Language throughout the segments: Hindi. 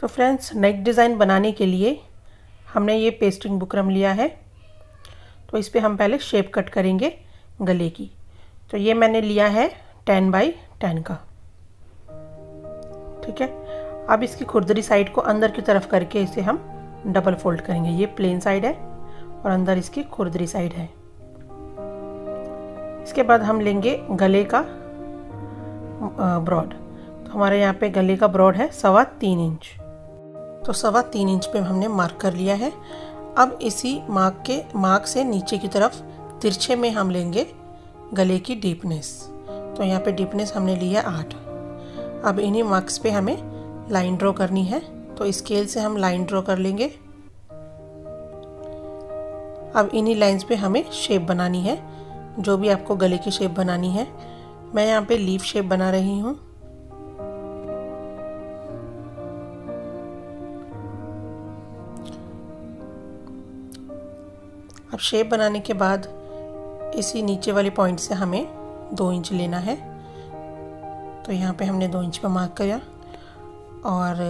तो फ्रेंड्स नेक डिज़ाइन बनाने के लिए हमने ये पेस्टिंग बुकरम लिया है। तो इस पर हम पहले शेप कट करेंगे गले की। तो ये मैंने लिया है टेन बाई टेन का। ठीक है? अब इसकी खुरदरी साइड को अंदर की तरफ़ करके इसे हम डबल फोल्ड करेंगे। ये प्लेन साइड है और अंदर इसकी खुरदरी साइड है। इसके बाद हम लेंगे गले का ब्रॉड तो हमारे यहाँ पे गले का ब्रॉड है सवा तीन इंच. तो सवा तीन इंच पे हमने मार्क कर लिया है. अब इसी मार्क के मार्क से नीचे की तरफ़ तिरछे में हम लेंगे गले की डीपनेस तो यहाँ पे डीपनेस हमने लिया आठ. अब इन्हीं मार्क्स पे हमें लाइन ड्रॉ करनी है. तो स्केल से हम लाइन ड्रॉ कर लेंगे. अब इन्हीं लाइंस पे हमें शेप बनानी है. जो भी आपको गले की शेप बनानी है, मैं यहाँ पे लीफ शेप बना रही हूँ। अब शेप बनाने के बाद इसी नीचे वाले पॉइंट से हमें दो इंच लेना है। तो यहाँ पे हमने दो इंच पर मार्क किया और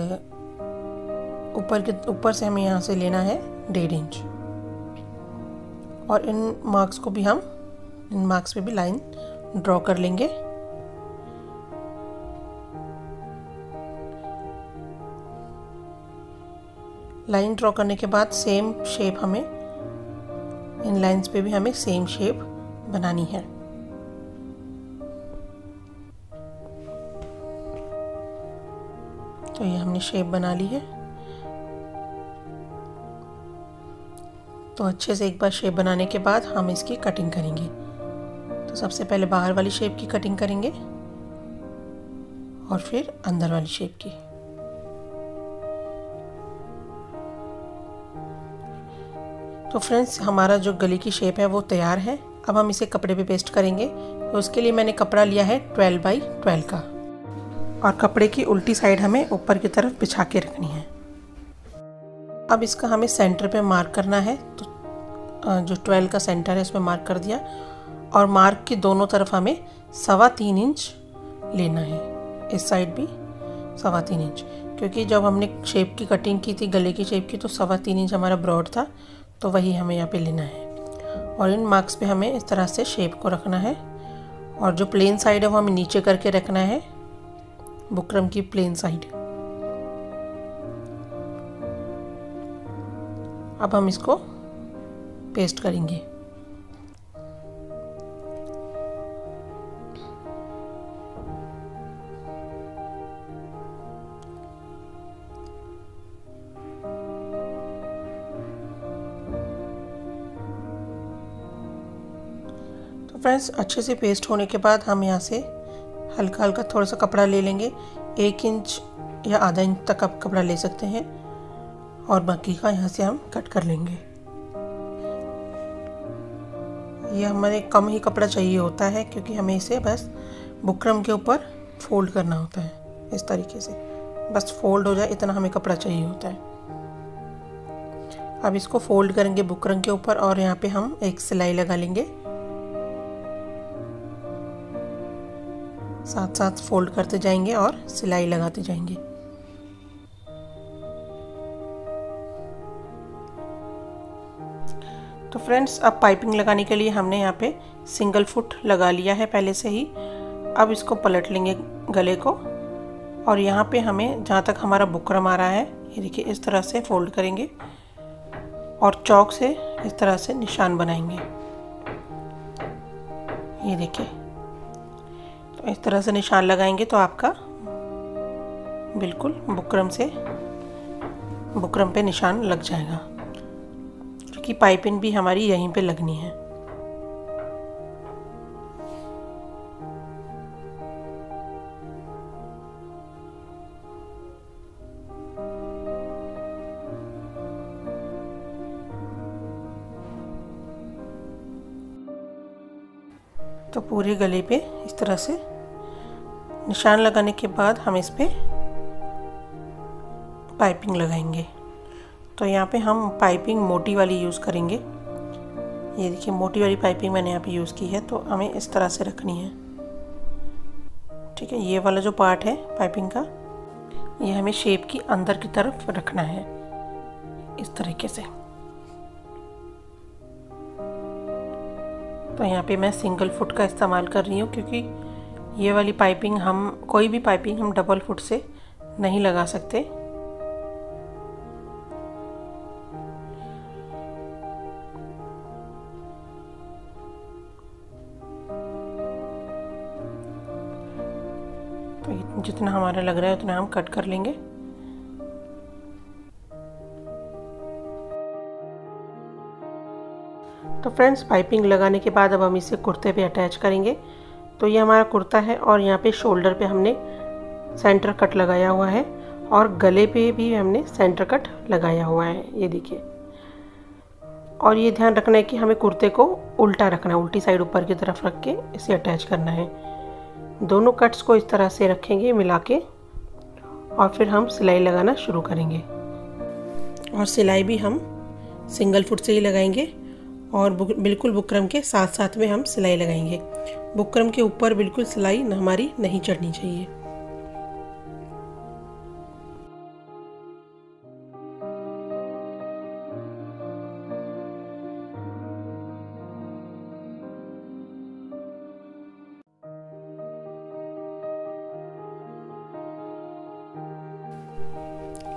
ऊपर के, ऊपर से हमें यहाँ से लेना है डेढ़ इंच और इन मार्क्स को भी हम इन मार्क्स पे भी लाइन ड्रॉ कर लेंगे। लाइन ड्रॉ करने के बाद सेम शेप हमें, इन लाइंस पे भी हमें सेम शेप बनानी है। तो ये हमने शेप बना ली है। तो अच्छे से एक बार शेप बनाने के बाद हम इसकी कटिंग करेंगे। तो सबसे पहले बाहर वाली शेप की कटिंग करेंगे और फिर अंदर वाली शेप की। तो फ्रेंड्स हमारा जो गले की शेप है वो तैयार है। अब हम इसे कपड़े पे पेस्ट करेंगे। तो उसके लिए मैंने कपड़ा लिया है ट्वेल्व बाई ट्वेल्व का। और कपड़े की उल्टी साइड हमें ऊपर की तरफ़ बिछा के रखनी है। अब इसका हमें सेंटर पे मार्क करना है। तो जो ट्वेल्व का सेंटर है, उसमें मार्क कर दिया। और मार्क की दोनों तरफ़ हमें सवा तीन इंच लेना है। इस साइड भी सवा तीन इंच। क्योंकि जब हमने शेप की कटिंग की थी, गले की शेप की तो सवा तीन इंच हमारा ब्रॉड था तो वही हमें यहाँ पे लेना है। और इन मार्क्स पे हमें इस तरह से शेप को रखना है। और जो प्लेन साइड है, वो हमें नीचे करके रखना है, बुकरम की प्लेन साइड। अब हम इसको पेस्ट करेंगे। फ्रेंड्स, अच्छे से पेस्ट होने के बाद हम यहाँ से हल्का हल्का थोड़ा सा कपड़ा ले लेंगे। एक इंच या आधा इंच तक आप कपड़ा ले सकते हैं और बाकी का यहाँ से हम कट कर लेंगे। ये हमारे कम ही कपड़ा चाहिए होता है क्योंकि हमें इसे बस बुकरम के ऊपर फोल्ड करना होता है इस तरीके से। बस फोल्ड हो जाए, इतना हमें कपड़ा चाहिए होता है। अब इसको फोल्ड करेंगे बुकरम के ऊपर और यहाँ पे हम एक सिलाई लगा लेंगे। साथ साथ फोल्ड करते जाएँगे और सिलाई लगाते जाएँगे। तो फ्रेंड्स, अब पाइपिंग लगाने के लिए हमने यहाँ पे सिंगल फुट लगा लिया है पहले से ही। अब इसको पलट लेंगे गले को और यहाँ पे हमें जहाँ तक हमारा बुकरम आ रहा है, ये देखिए इस तरह से फोल्ड करेंगे और चौक से इस तरह से निशान बनाएँगे। ये देखिए। तो इस तरह से निशान लगाएँगे तो आपका बिल्कुल बुकरम से, बुकरम पे निशान लग जाएगा। क्योंकि पाइपिंग भी हमारी यहीं पे लगनी है। तो पूरे गले पे इस तरह से निशान लगाने के बाद हम इस पर पाइपिंग लगाएँगे। तो यहाँ पे हम पाइपिंग मोटी वाली यूज़ करेंगे। ये देखिए, मोटी वाली पाइपिंग मैंने यहाँ पे यूज़ की है तो हमें इस तरह से रखनी है। ठीक है, ये वाला जो पार्ट है पाइपिंग का, ये हमें शेप की अंदर की तरफ़ रखना है, इस तरीके से। तो यहाँ पे मैं सिंगल फुट का इस्तेमाल कर रही हूँ क्योंकि ये वाली पाइपिंग हम, कोई भी पाइपिंग हम डबल फुट से नहीं लगा सकते। तो जितना हमारा लग रहा है उतना हम कट कर लेंगे। तो फ्रेंड्स पाइपिंग लगाने के बाद अब हम इसे कुर्ते पे अटैच करेंगे। तो ये हमारा कुर्ता है और यहाँ पे शोल्डर पे हमने सेंटर कट लगाया हुआ है और गले पे भी हमने सेंटर कट लगाया हुआ है, ये देखिए। और ये ध्यान रखना है कि हमें कुर्ते को उल्टा रखना है, उल्टी साइड ऊपर की तरफ़ रख के इसे अटैच करना है। दोनों कट्स को इस तरह से रखेंगे मिला के और फिर हम सिलाई लगाना शुरू करेंगे। और सिलाई भी हम सिंगल फुट से ही लगाएँगे। और बिल्कुल बुकरम के साथ साथ में हम सिलाई लगाएँगे। बुकरम के ऊपर बिल्कुल सिलाई हमारी नहीं चढ़नी चाहिए।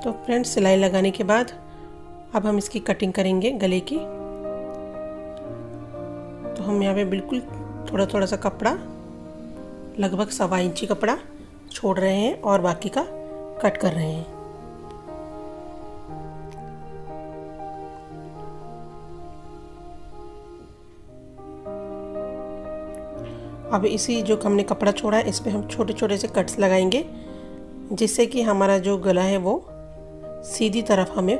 तो फ्रेंड्स, सिलाई लगाने के बाद अब हम इसकी कटिंग करेंगे गले की। तो हम यहाँ पे बिल्कुल थोड़ा थोड़ा सा कपड़ा, लगभग सवा इंची कपड़ा छोड़ रहे हैं और बाकी का कट कर रहे हैं। अब इसी जो हमने कपड़ा छोड़ा है इस पर हम छोटे छोटे से कट्स लगाएँगे, जिससे कि हमारा जो गला है वो सीधी तरफ़ हमें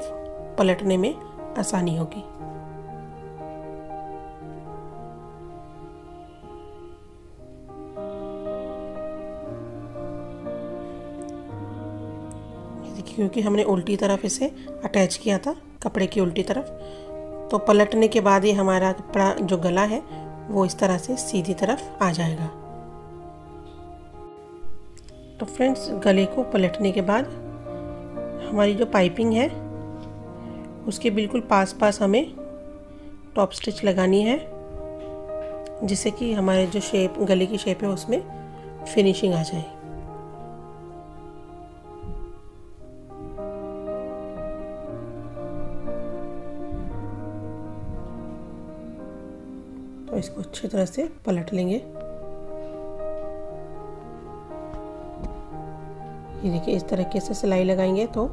पलटने में आसानी होगी। क्योंकि हमने उल्टी तरफ़ इसे अटैच किया था, कपड़े की उल्टी तरफ़। तो पलटने के बाद ही हमारा कपड़ा जो गला है, वो इस तरह से सीधी तरफ़ आ जाएगा। तो फ्रेंड्स, गले को पलटने के बाद हमारी जो पाइपिंग है, उसके बिल्कुल पास पास हमें टॉप स्टिच लगानी है, जिससे कि हमारे जो शेप गले की शेप है, उसमें फिनिशिंग आ जाए। इसको अच्छी तरह से पलट लेंगे। ये देखिए, इस तरीके से सिलाई लगाएँगे तो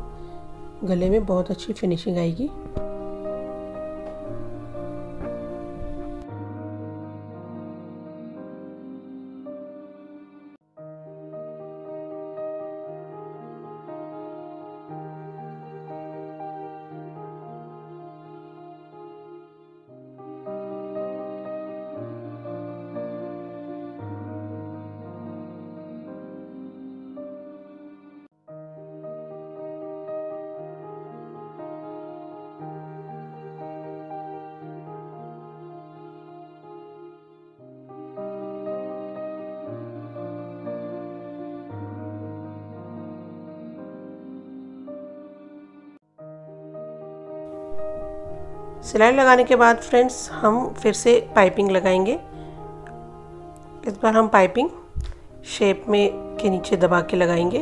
गले में बहुत अच्छी फिनिशिंग आएगी। सिलाई लगाने के बाद फ्रेंड्स, हम फिर से पाइपिंग लगाएँगे। इस बार हम पाइपिंग शेप में के नीचे दबा के लगाएँगे।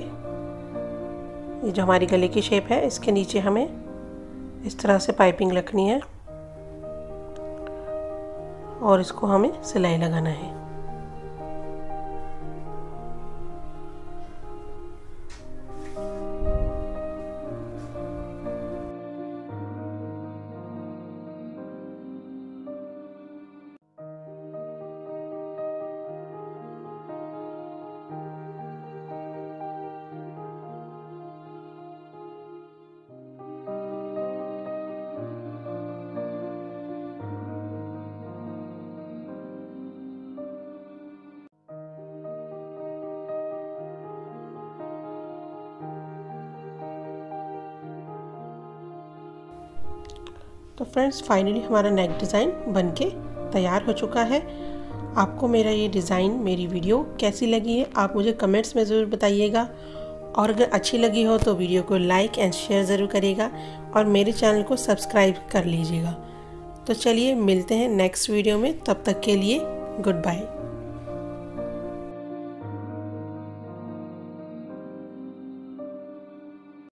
ये जो हमारी गले की शेप है, इसके नीचे हमें इस तरह से पाइपिंग रखनी है और इसको हमें सिलाई लगाना है। तो फ्रेंड्स फाइनली हमारा नेक डिज़ाइन बन के तैयार हो चुका है। आपको मेरा ये डिज़ाइन मेरी वीडियो कैसी लगी है, आप मुझे कमेंट्स में ज़रूर बताइएगा। और अगर अच्छी लगी हो तो वीडियो को लाइक एंड शेयर ज़रूर करिएगा और मेरे चैनल को सब्सक्राइब कर लीजिएगा। तो चलिए मिलते हैं नेक्स्ट वीडियो में, तब तक के लिए गुड बाय